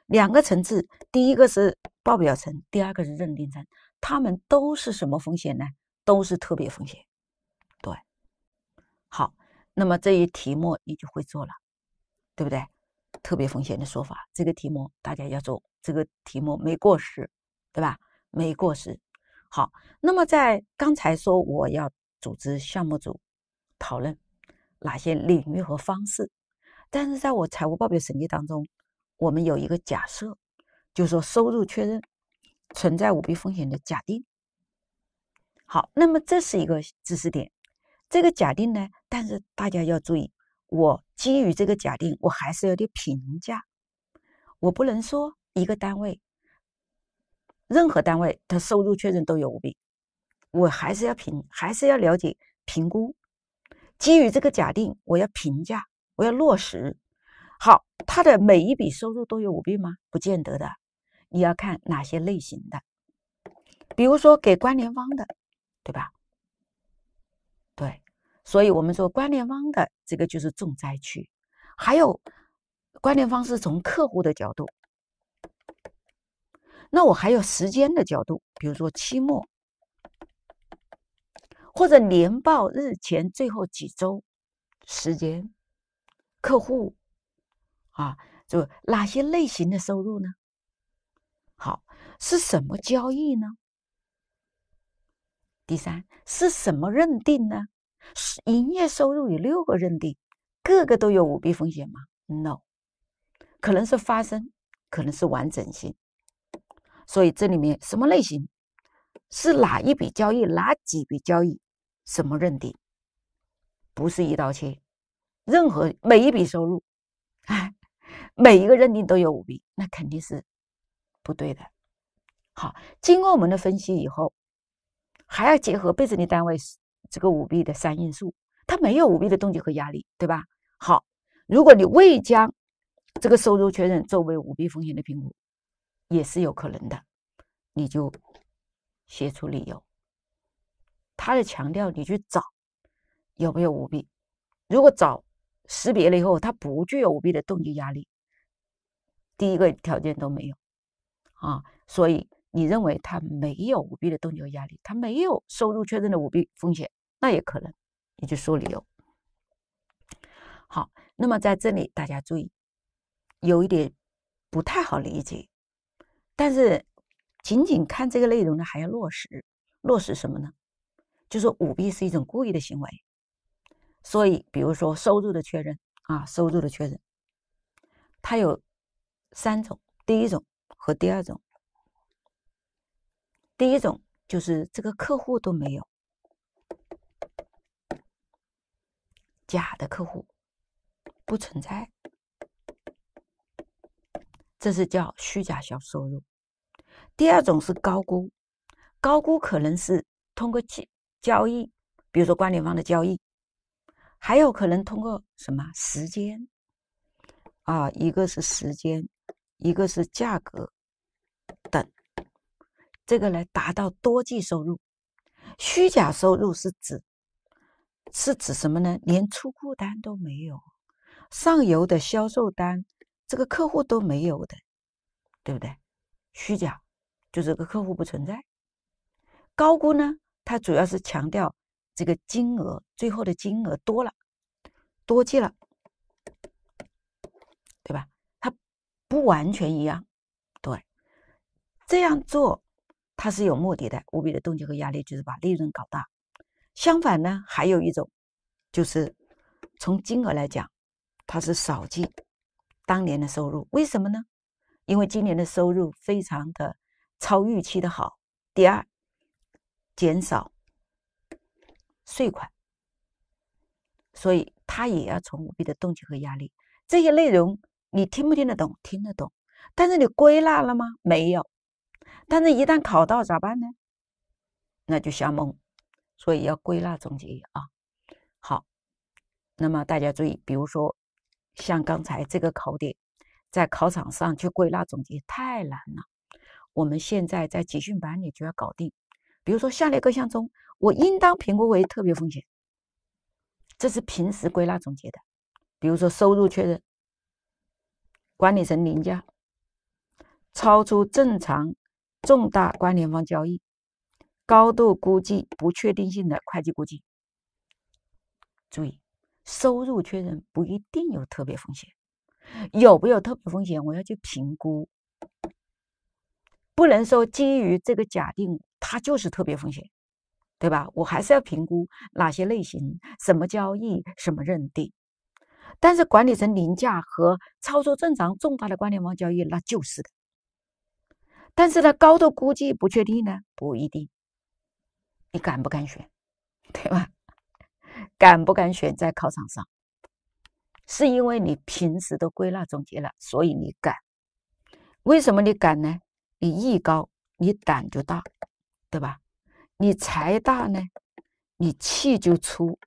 两个层次，第一个是报表层，第二个是认定层，他们都是什么风险呢？都是特别风险。对，好，那么这一题目你就会做了，对不对？特别风险的说法。这个题目大家要做，这个题目没过时，对吧？没过时。好，那么在刚才说我要组织项目组讨论哪些领域和方式，但是在我财务报表审计当中，我们有一个假设，就是说收入确认存在舞弊风险的假定。好，那么这是一个知识点。这个假定呢，但是大家要注意，我基于这个假定，我还是要点评价。我不能说一个单位、任何单位的收入确认都有舞弊，我还是要评，还是要了解评估。基于这个假定，我要评价，我要落实。好，他的每一笔收入都有舞弊吗？不见得的，你要看哪些类型的，比如说给关联方的。对吧？对，所以我们说关联方的这个就是重灾区。还有关联方是从客户的角度，那我还有时间的角度，比如说期末或者年报日前最后几周时间，客户啊，就哪些类型的收入呢？好，是什么交易呢？第三是什么认定呢？营业收入有六个认定，个个都有舞弊风险吗？No，可能是发生，可能是完整性。所以这里面什么类型是哪一笔交易，哪几笔交易，什么认定？不是一刀切，任何每一笔收入，哎，每一个认定都有舞弊，那肯定是不对的。好，经过我们的分析以后。还要结合被审理单位这个舞弊的三因素，他没有舞弊的动机和压力，对吧？好，如果你未将这个收入确认作为舞弊风险的评估，也是有可能的，你就写出理由。他的强调你去找有没有舞弊，如果找识别了以后，他不具有舞弊的动机压力，第一个条件都没有啊，所以。你认为他没有舞弊的动机和压力，他没有收入确认的舞弊风险，那也可能，你就说理由。好，那么在这里大家注意，有一点不太好理解，但是仅仅看这个内容呢，还要落实。落实什么呢？就说舞弊是一种故意的行为，所以比如说收入的确认啊，收入的确认，它有三种，第一种和第二种。第一种就是这个客户都没有假的客户不存在，这是叫虚假销收入。第二种是高估，高估可能是通过交交易，比如说关联方的交易，还有可能通过什么时间啊，一个是时间，一个是价格等。这个来达到多计收入，虚假收入是指是指什么呢？连出库单都没有，上游的销售单，这个客户都没有的，对不对？虚假就这个客户不存在。高估呢，它主要是强调这个金额，最后的金额多了，多记了，对吧？它不完全一样，对，这样做。它是有目的的，无比的动机和压力就是把利润搞大。相反呢，还有一种，就是从金额来讲，它是少记当年的收入。为什么呢？因为今年的收入非常的超预期的好。第二，减少税款，所以他也要从舞弊的动机和压力。这些内容你听不听得懂？听得懂，但是你归纳了吗？没有。但是，一旦考到咋办呢？那就瞎蒙，所以要归纳总结啊。好，那么大家注意，比如说像刚才这个考点，在考场上去归纳总结太难了。我们现在在集训班里就要搞定。比如说，下列各项中，我应当评估为特别风险，这是平时归纳总结的。比如说，收入确认、管理层凌驾、超出正常。重大关联方交易、高度估计不确定性的会计估计。注意，收入确认不一定有特别风险，有没有特别风险，我要去评估，不能说基于这个假定，它就是特别风险，对吧？我还是要评估哪些类型、什么交易、什么认定。但是管理层凌驾和操作正常重大的关联网交易，那就是的。但是呢，高度估计不确定呢，不一定。你敢不敢选，对吧？敢不敢选在考场上？是因为你平时都归纳总结了，所以你敢。为什么你敢呢？你艺高，你胆就大，对吧？你财大呢，你气就粗；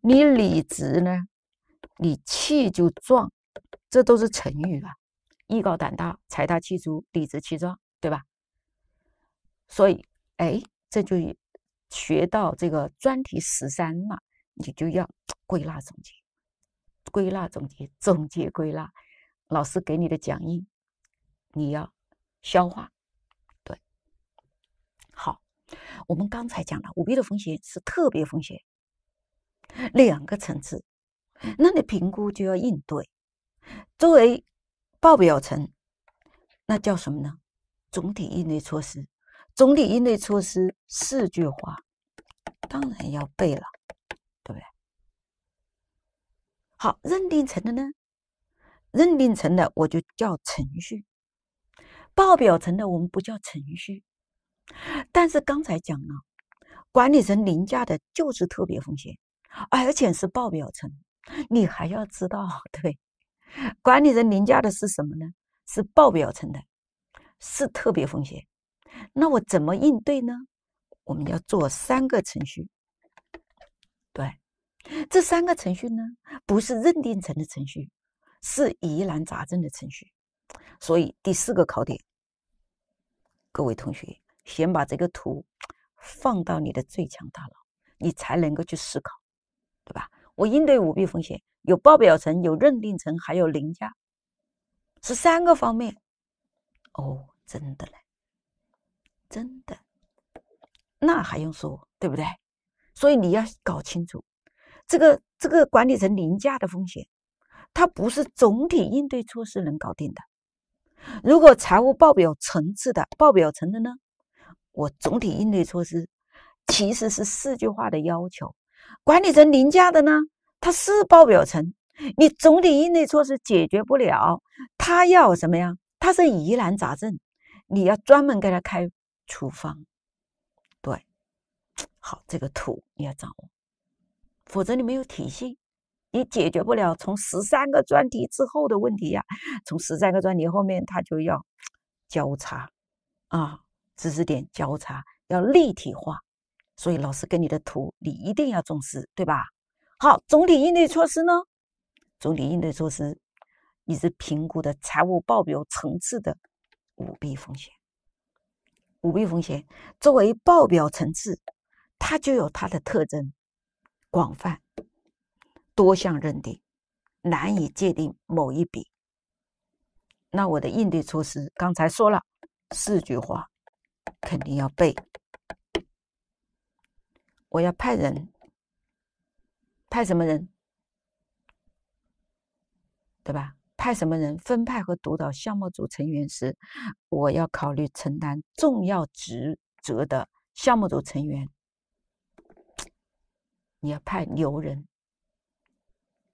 你理直呢，你气就壮。这都是成语啊！艺高胆大，财大气粗，理直气壮，对吧？所以，哎，这就学到这个专题十三嘛，你就要 归纳总结。归纳总结，总结归纳，老师给你的讲义，你要消化。对，好，我们刚才讲了，舞弊的风险是特别风险，两个层次，那你评估就要应对。作为报表层，那叫什么呢？总体应对措施。总体应对措施四句话，当然要背了，对不对？好，认定成的呢？认定成的我就叫程序，报表层的我们不叫程序。但是刚才讲了，管理层凌驾的就是特别风险，而且是报表层。你还要知道，对，管理层凌驾的是什么呢？是报表层的，是特别风险。那我怎么应对呢？我们要做三个程序，对。这三个程序呢，不是认定层的程序，是疑难杂症的程序。所以第四个考点，各位同学先把这个图放到你的最强大脑，你才能够去思考，对吧？我应对舞弊风险，有报表层、有认定层，还有凌驾，是三个方面。哦，真的嘞，真的，那还用说，对不对？所以你要搞清楚。这个这个管理层凌驾的风险，它不是总体应对措施能搞定的。如果财务报表层次的报表层的呢，我总体应对措施其实是四句话的要求。管理层凌驾的呢，它是报表层，你总体应对措施解决不了，他要什么呀？他是疑难杂症，你要专门给他开处方。对，好，这个图你要掌握。否则你没有体系，你解决不了从十三个专题之后的问题呀。从十三个专题后面，它就要交叉啊，知识点交叉，要立体化。所以老师给你的图，你一定要重视，对吧？好，总体应对措施呢？总体应对措施，你是评估的财务报表层次的舞弊风险。舞弊风险作为报表层次，它就有它的特征。广泛、多项认定，难以界定某一笔。那我的应对措施，刚才说了四句话，肯定要背。我要派人，派什么人，对吧？派什么人？分派和督导项目组成员时，我要考虑承担重要职责的项目组成员。你要派牛人，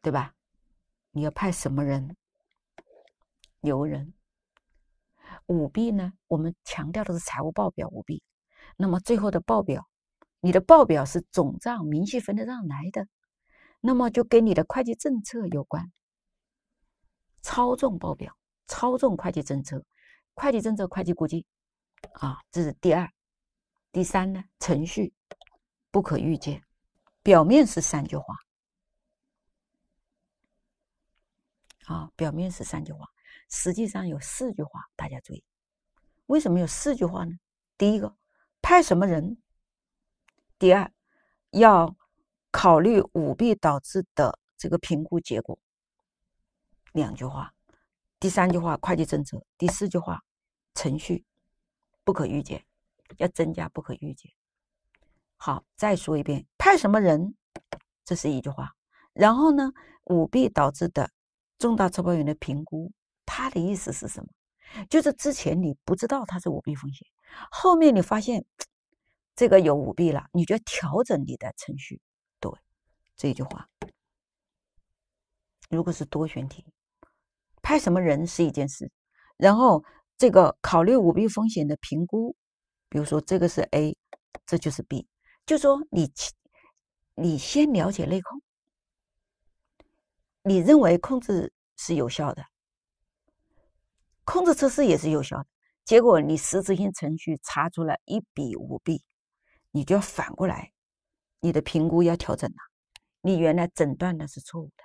对吧？你要派什么人？牛人。舞弊呢？我们强调的是财务报表舞弊。那么最后的报表，你的报表是总账明细分得上来的，那么就跟你的会计政策有关。操纵报表，操纵会计政策，会计政策、会计估计啊，这是第二。第三呢？程序不可预见。表面是三句话，啊，表面是三句话，实际上有四句话，大家注意。为什么有四句话呢？第一个，派什么人；第二，要考虑舞弊导致的这个评估结果，两句话；第三句话，会计政策；第四句话，程序不可预见，要增加不可预见。好，再说一遍，派什么人？这是一句话。然后呢，舞弊导致的重大承包员的评估，他的意思是什么？就是之前你不知道它是舞弊风险，后面你发现这个有舞弊了，你就要调整你的程序。对，这一句话。如果是多选题，派什么人是一件事，然后这个考虑舞弊风险的评估，比如说这个是 A，这就是 B，就说你你先了解内控，你认为控制是有效的。控制测试也是有效的，结果你实执行程序查出了一笔舞弊，你就要反过来，你的评估要调整了。你原来诊断的是错误的，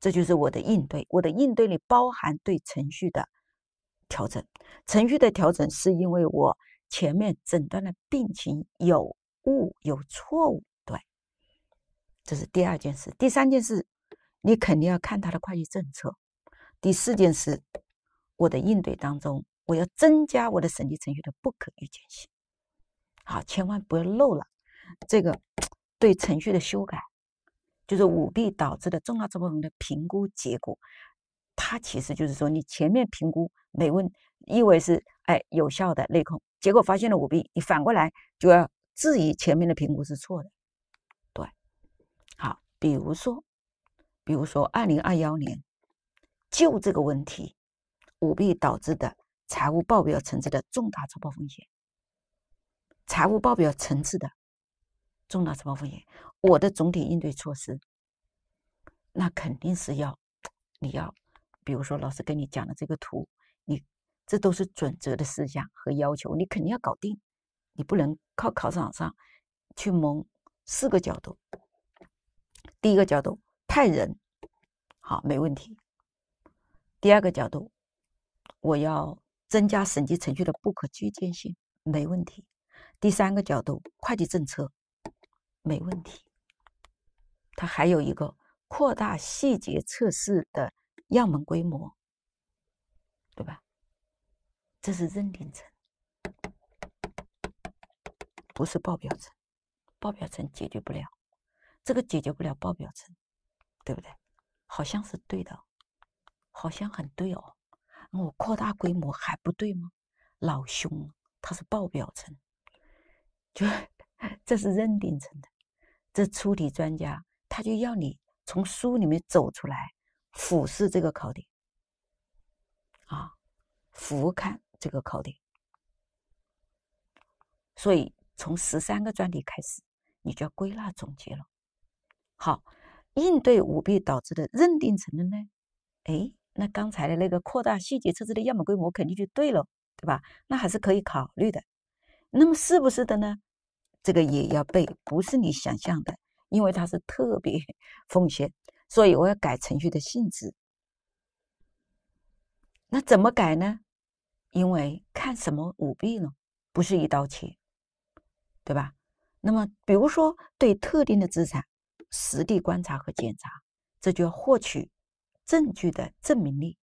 这就是我的应对。我的应对里包含对程序的调整，程序的调整是因为我前面诊断的病情有误有错误，对，这是第二件事。第三件事，你肯定要看他的会计政策。第四件事。我的应对当中，我要增加我的审计程序的不可预见性。好，千万不要漏了这个对程序的修改，就是舞弊导致的重大这部分的评估结果。它其实就是说，你前面评估没问，以为是哎有效的内控，结果发现了舞弊，你反过来就要质疑前面的评估是错的。对，好，比如说，比如说二零二幺年就这个问题。舞弊导致的财务报表层次的重大错报风险，财务报表层次的重大承包风险，我的总体应对措施，那肯定是要你要，比如说老师跟你讲的这个图，你这都是准则的事项和要求，你肯定要搞定，你不能靠考场上去蒙四个角度。第一个角度派人，好没问题。第二个角度。我要增加审计程序的不可预见性，没问题。第三个角度，会计政策没问题。它还有一个扩大细节测试的样本规模，对吧？这是认定层，不是报表层。报表层解决不了，这个解决不了报表层，对不对？好像是对的，好像很对哦。我扩大规模还不对吗？老兄，他是报表层，就 这是认定层的，这出题专家他就要你从书里面走出来，俯视这个考点，啊，俯瞰这个考点。所以从十三个专题开始，你就要归纳总结了。好，应对舞弊导致的认定层的呢？哎。那刚才的那个扩大细节测试的样本规模肯定就对了，对吧？那还是可以考虑的。那么是不是的呢？这个也要背，不是你想象的，因为它是特别 风险，所以我要改程序的性质。那怎么改呢？因为看什么舞弊呢？不是一刀切，对吧？那么比如说对特定的资产实地观察和检查，这就要获取。证据的证明力，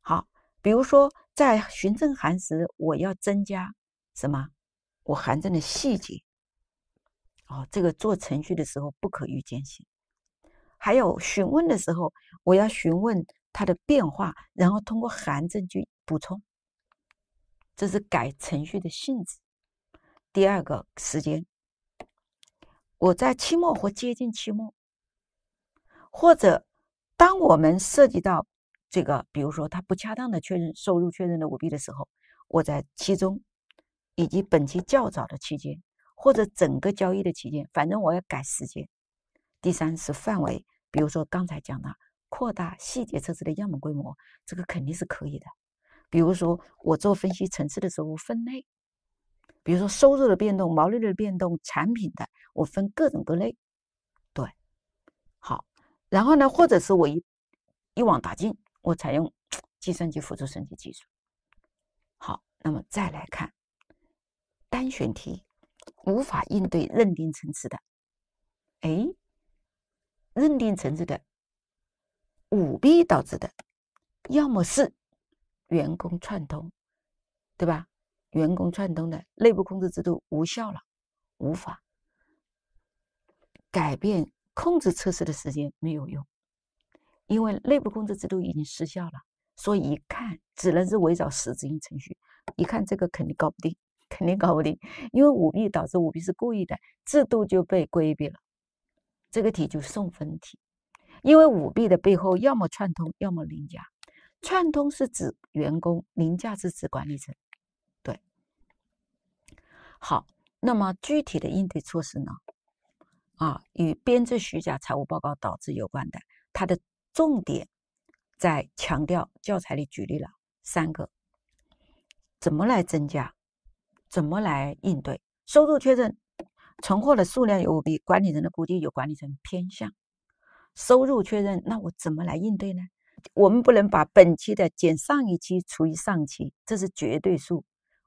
好，比如说在询证函时，我要增加什么？我函证的细节，哦，这个做程序的时候不可预见性。还有询问的时候，我要询问它的变化，然后通过函证去补充，这是改程序的性质。第二个时间，我在期末或接近期末，或者。当我们涉及到这个，比如说他不恰当的确认收入确认的舞弊的时候，我在期中以及本期较早的期间，或者整个交易的期间，反正我要改时间。第三是范围，比如说刚才讲的扩大细节测试的样本规模，这个肯定是可以的。比如说我做分析层次的时候分类，比如说收入的变动、毛利率的变动、产品的，我分各种各类。对，好。然后呢，或者是我一一网打尽，我采用计算机辅助审计技术。好，那么再来看单选题无法应对认定层次的，哎，认定层次的舞弊导致的，要么是员工串通，对吧？员工串通的内部控制制度无效了，无法改变。控制测试的时间没有用，因为内部控制制度已经失效了，所以一看只能是围绕实执行程序，一看这个肯定搞不定，肯定搞不定，因为舞弊导致舞弊是故意的，制度就被规避了。这个题就送分题，因为舞弊的背后要么串通，要么凌驾。串通是指员工，凌驾是指管理层。对，好，那么具体的应对措施呢？啊，与编制虚假财务报告导致有关的，它的重点在强调教材里举例了三个，怎么来增加，怎么来应对收入确认。存货的数量有比，管理人的估计有管理层偏向。收入确认，那我怎么来应对呢？我们不能把本期的减上一期除以上期，这是绝对数。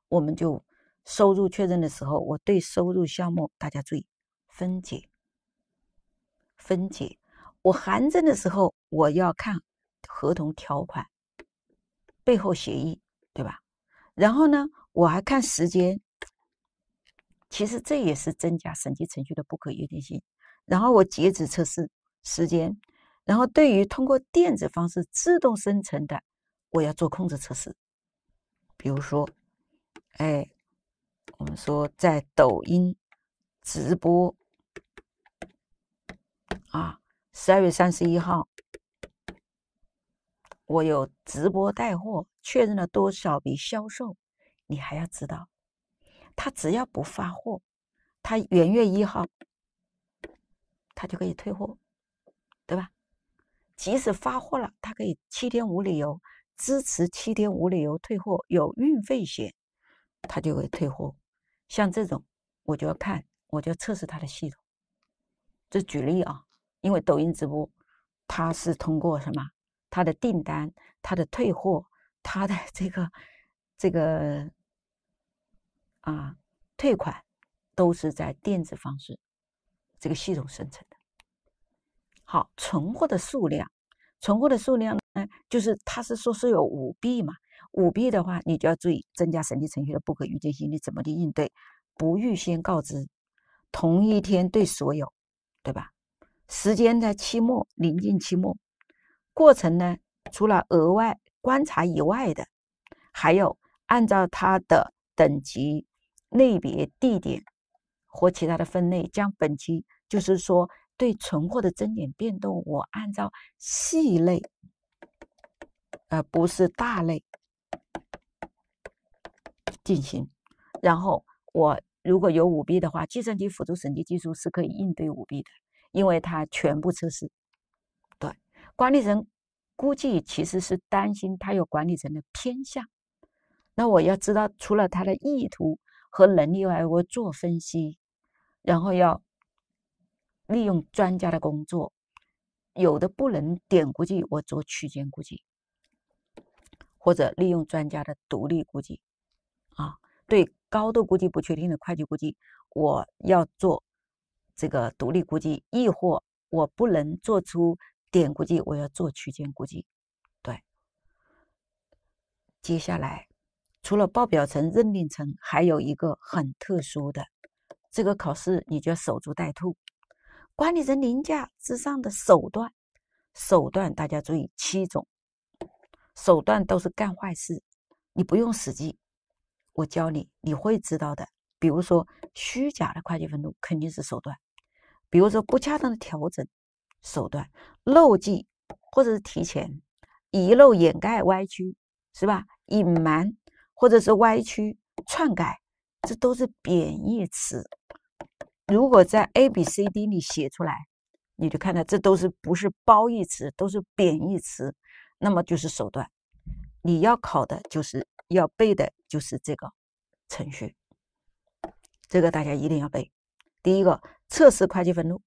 我们就收入确认的时候，我对收入项目大家注意分解，分解。我函证的时候，我要看合同条款背后协议，对吧？然后呢，我还看时间。其实这也是增加审计程序的不可预见性。然后我截止测试时间，然后对于通过电子方式自动生成的，我要做控制测试。比如说，哎，我们说在抖音直播啊，十二月三十一号，我有直播带货，确认了多少笔销售，你还要知道。他只要不发货，他元月一号，他就可以退货，对吧？即使发货了，他可以七天无理由支持七天无理由退货，有运费险，他就会退货。像这种，我就要看，我就要测试他的系统。这举例啊，因为抖音直播，它是通过什么？他的订单、他的退货、他的这个这个。啊，退款都是在电子方式这个系统生成的。好，存货的数量，存货的数量呢，就是他是说是有舞弊嘛？舞弊的话，你就要注意增加审计程序的不可预见性，你怎么去应对？不预先告知，同一天对所有，对吧？时间在期末临近期末，过程呢，除了额外观察以外的，还有按照它的等级。类别、地点或其他的分类，将本期就是说对存货的增减变动，我按照细类，而不是大类进行。然后我如果有舞弊的话，计算机辅助审计技术是可以应对舞弊的，因为它全部测试。对，管理层估计其实是担心他有管理层的偏向，那我要知道除了他的意图。和能力外，我做分析，然后要利用专家的工作，有的不能点估计，我做区间估计，或者利用专家的独立估计，啊，对高度估计不确定的会计估计，我要做这个独立估计，亦或我不能做出点估计，我要做区间估计，对，接下来。除了报表层、认定层，还有一个很特殊的，这个考试你就要守株待兔。管理层凌驾之上的手段，手段大家注意七种，手段都是干坏事，你不用死记，我教你，你会知道的。比如说虚假的会计分录肯定是手段，比如说不恰当的调整手段，漏记或者是提前遗漏、掩盖、歪曲，是吧？隐瞒。或者是歪曲、篡改，这都是贬义词。如果在 A、B、C、D 里写出来，你就看到这都是不是褒义词，都是贬义词，那么就是手段。你要考的就是要背的就是这个程序，这个大家一定要背。第一个测试会计分录，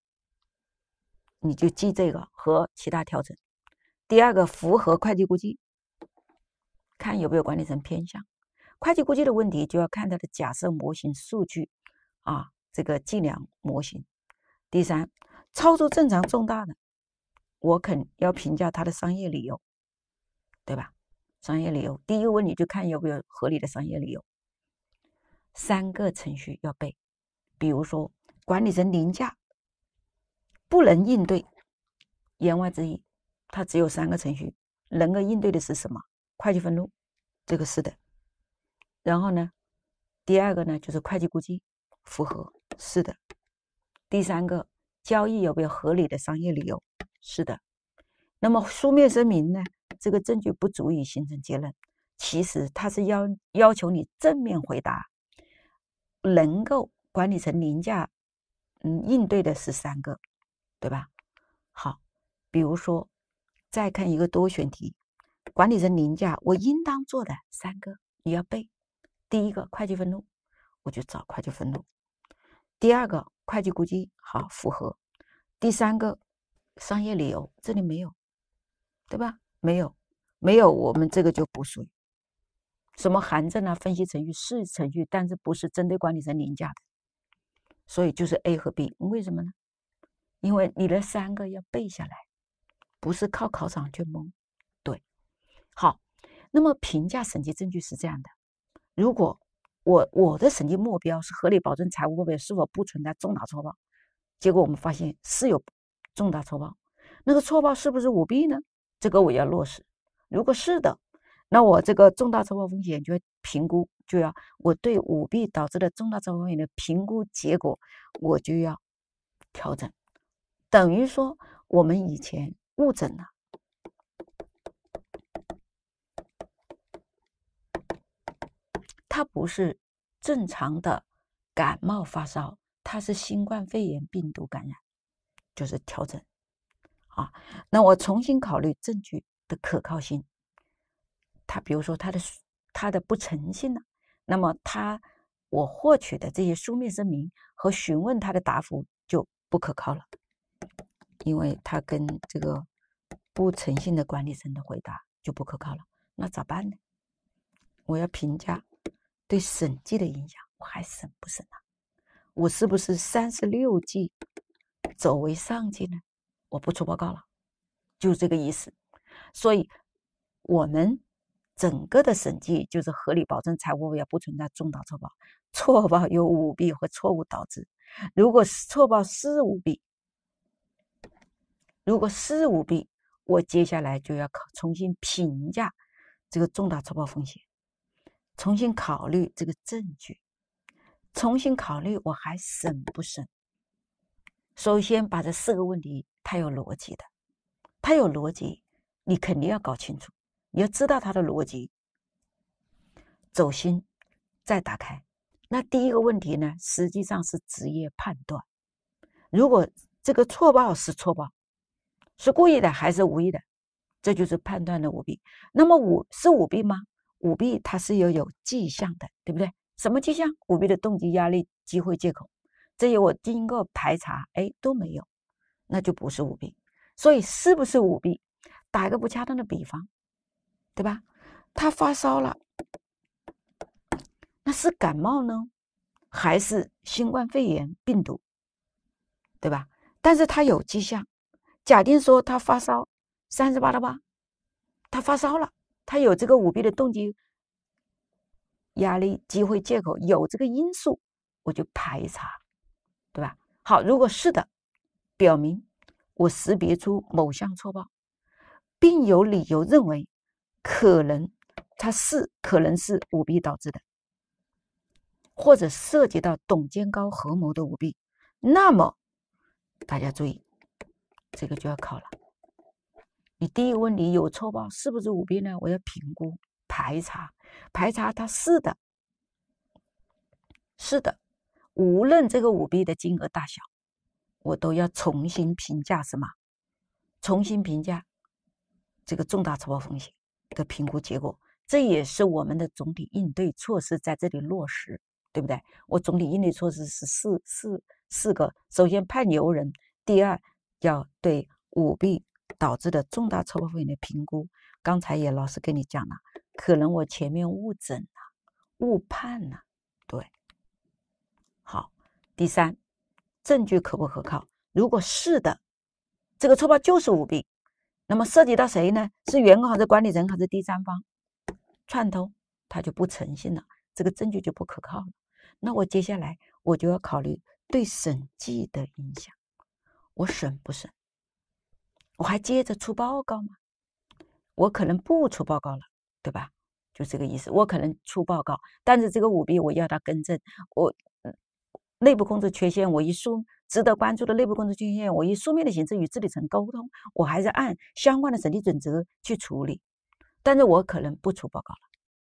你就记这个和其他调整。第二个符合会计估计，看有没有管理层偏向。会计估计的问题就要看它的假设模型数据啊，这个计量模型。第三，操作正常重大的，我肯要评价它的商业理由，对吧？商业理由，第一个问题就看有没有合理的商业理由。三个程序要背，比如说管理层凌驾，不能应对，言外之意它只有三个程序，能够应对的是什么？会计分录，这个是的。然后呢，第二个呢就是会计估计，符合，是的。第三个，交易有没有合理的商业理由？是的。那么书面声明呢？这个证据不足以形成结论。其实它是要要求你正面回答，能够管理层凌驾，嗯，应对的是三个，对吧？好，比如说再看一个多选题，管理层凌驾，我应当做的三个你要背。第一个会计分录，我就找会计分录。第二个会计估计，好符合。第三个商业理由，这里没有。对吧？没有，没有，我们这个就不属于什么函证啊、分析程序是程序，但是不是针对管理层凌驾的，所以就是 A 和 B。为什么呢？因为你的三个要背下来，不是靠考场去蒙。对，好，那么评价审计证据是这样的：如果我我的审计目标是合理保证财务报表是否不存在重大错报，结果我们发现是有重大错报，那个错报是不是舞弊呢？这个我要落实，如果是的，那我这个重大错报风险就要评估，就要我对舞弊导致的重大错报风险的评估结果，我就要调整，等于说我们以前误诊了，它不是正常的感冒发烧，它是新冠肺炎病毒感染，就是调整。啊，那我重新考虑证据的可靠性。他比如说他的他的不诚信了，那么他我获取的这些书面声明和询问他的答复就不可靠了，因为他跟这个不诚信的管理层的回答就不可靠了。那咋办呢？我要评价对审计的影响，我还审不审啊？我是不是三十六计走为上计呢？我不出报告了，就这个意思。所以，我们整个的审计就是合理保证财务报表不存在重大错报，错报由舞弊或错误导致。如果是错报是舞弊，如果是舞弊，我接下来就要考重新评价这个重大错报风险，重新考虑这个证据，重新考虑我还审不审。首先把这四个问题。它有逻辑的，它有逻辑，你肯定要搞清楚，你要知道它的逻辑。走心，再打开。那第一个问题呢，实际上是职业判断。如果这个错报是错报，是故意的还是无意的，这就是判断的舞弊。那么舞是舞弊吗？舞弊它是要有迹象的，对不对？什么迹象？舞弊的动机、压力、机会、借口，这些我经过排查，哎，都没有。那就不是舞弊，所以是不是舞弊？打一个不恰当的比方，对吧？他发烧了，那是感冒呢，还是新冠肺炎病毒？对吧？但是他有迹象，假定说他发烧三十八度八，他发烧了，他有这个舞弊的动机、压力、机会、借口，有这个因素，我就排查，对吧？好，如果是的。表明我识别出某项错报，并有理由认为可能它是可能是舞弊导致的，或者涉及到董监高合谋的舞弊，那么大家注意，这个就要考了。你第一个问题有错报是不是舞弊呢？我要评估排查，排查它是的，是的，无论这个舞弊的金额大小。我都要重新评价什么？重新评价这个重大错报风险的评估结果，这也是我们的总体应对措施在这里落实，对不对？我总体应对措施是四四四个：首先判由人，第二要对舞弊导致的重大错报风险的评估。刚才也老师跟你讲了，可能我前面误诊了、误判了，对。好，第三。证据可不可靠？如果是的，这个错报就是舞弊，那么涉及到谁呢？是员工还是管理层还是第三方串通，他就不诚信了，这个证据就不可靠了。那我接下来我就要考虑对审计的影响，我审不审？我还接着出报告吗？我可能不出报告了，对吧？就这个意思。我可能出报告，但是这个舞弊我要他更正。我内部控制缺陷，我以书值得关注的内部控制缺陷，我以书面的形式与治理层沟通，我还是按相关的审计准则去处理。但是我可能不出报告了，